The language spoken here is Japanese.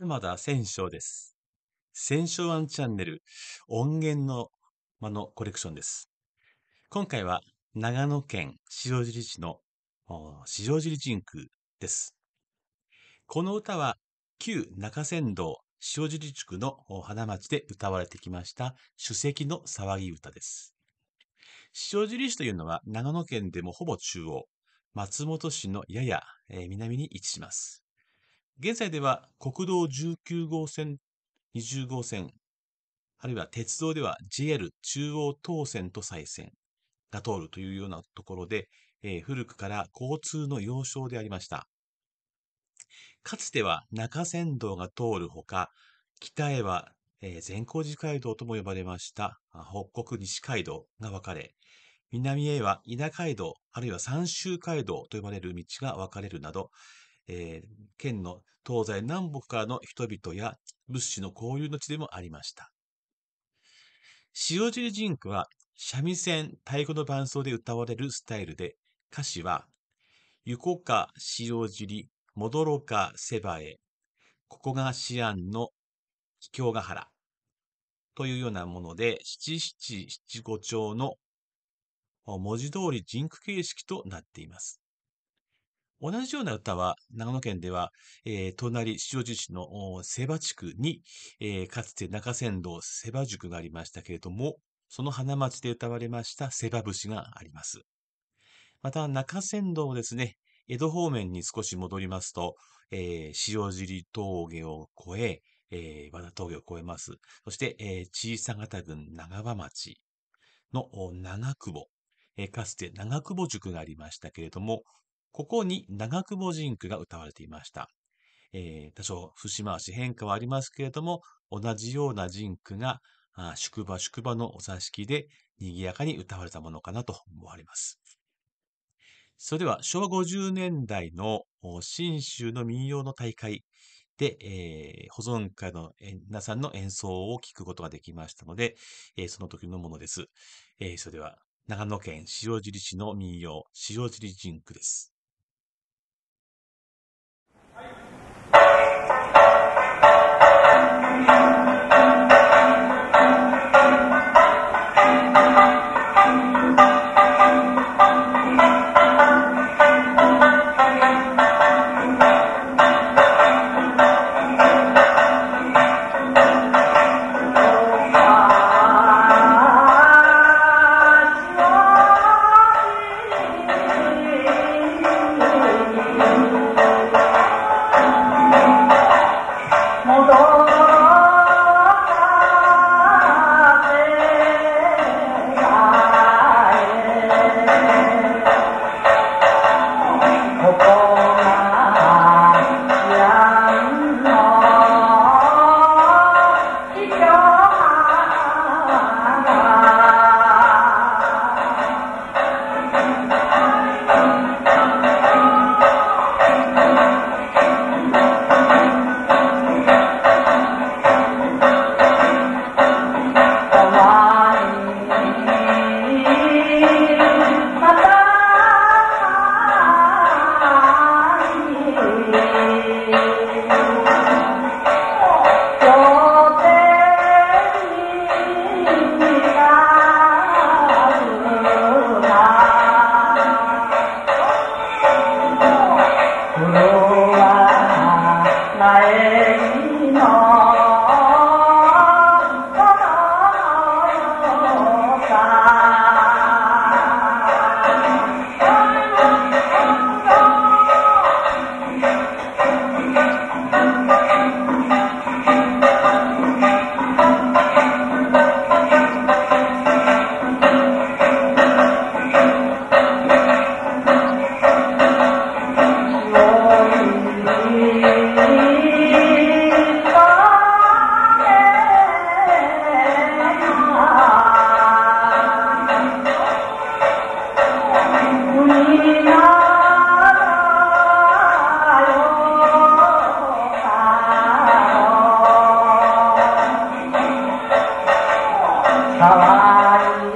浜田千章です。千章ワンチャンネル音源の間のコレクションです。今回は長野県塩尻市の塩尻神宮です。この歌は旧中山道塩尻地区の花町で歌われてきました主席の騒ぎ歌です。塩尻市というのは長野県でもほぼ中央、松本市のやや、南に位置します。現在では国道19号線、20号線、あるいは鉄道では JR 中央東線と西線が通るというようなところで、えー古くから交通の要衝でありました。かつては中山道が通るほか、北へは、えー善光寺街道とも呼ばれました北国西街道が分かれ、南へは稲街道、あるいは三州街道と呼ばれる道が分かれるなど、えー県の東西南北からの人々や物資の交流の地でもありました。塩尻神宮は三味線、太鼓の伴奏で歌われるスタイルで、歌詞は、行こか塩尻、戻ろか瀬場へ、ここが思案の秘境ヶ原というようなもので、七七七五調の文字通りジンク形式となっています。同じような歌は、長野県では、えー隣塩尻市の瀬場地区に、えーかつて中山道瀬場塾がありましたけれども、その花町で歌われました瀬場節があります。また、中山道をですね、江戸方面に少し戻りますと、えー塩尻峠を越え、えー和田峠を越えます。そして、えー小さ型郡長場町の長久保、えーかつて長久保塾がありましたけれども、ここに長久保神宮が歌われていました。えー多少節回し変化はありますけれども、同じような神宮が、宿場宿場のお座敷で賑やかに歌われたものかなと思われます。それでは、昭和50年代のお新州の民謡の大会で、えー保存会の皆さんの演奏を聞くことができましたので、えーその時のものです。えーそれでは、長野県塩尻市の民謡、塩尻神宮です。かわいい